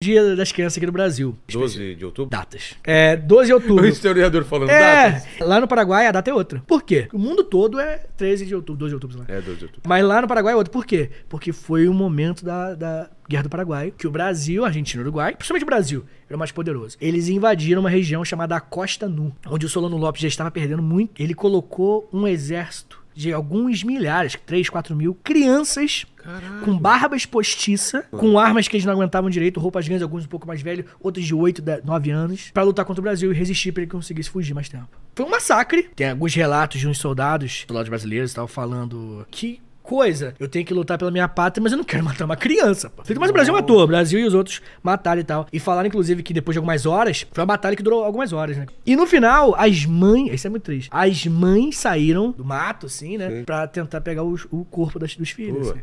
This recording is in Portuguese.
Dia das Crianças aqui no Brasil. 12 de outubro? Datas. É, 12 de O outubro. historiador falando É, datas. lá no Paraguai a data é outra. Por quê? O mundo todo é 13 de outubro, 12 de outubro, lá. É, 12 de outubro. Mas lá no Paraguai é outro. Por quê? Porque foi o momento da, da Guerra do Paraguai que o Brasil, Argentina e Uruguai, principalmente o Brasil, era o mais poderoso. Eles invadiram uma região chamada Costa Nu, onde o Solano Lopes já estava perdendo muito. Ele colocou um exército de alguns milhares, 3, 4 mil crianças Caralho. com barbas postiça, com armas que eles não aguentavam direito, roupas grandes, alguns um pouco mais velhos, outros de 8, 10, 9 anos, pra lutar contra o Brasil e resistir pra ele conseguisse fugir mais tempo. Foi um massacre. Tem alguns relatos de uns soldados, soldados brasileiros, estavam falando que coisa, eu tenho que lutar pela minha pátria, mas eu não quero matar uma criança, pô. Mas o Brasil matou, o Brasil e os outros mataram e tal. E falaram, inclusive, que depois de algumas horas, foi uma batalha que durou algumas horas, né? E no final, as mães, isso é muito triste, as mães saíram do mato, assim, né? Sim. Pra tentar pegar os- o corpo das, dos filhos. Pô. assim.